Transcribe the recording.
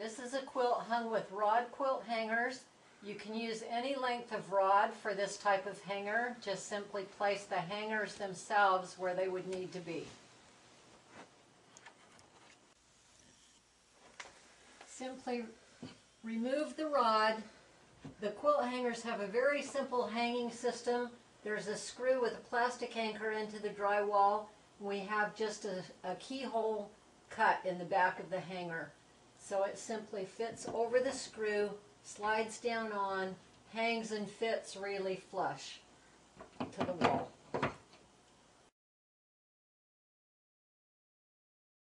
This is a quilt hung with rod quilt hangers. You can use any length of rod for this type of hanger. Just simply place the hangers themselves where they would need to be. Simply remove the rod. The quilt hangers have a very simple hanging system. There's a screw with a plastic anchor into the drywall. We have just a, a keyhole cut in the back of the hanger. So it simply fits over the screw, slides down on, hangs and fits really flush.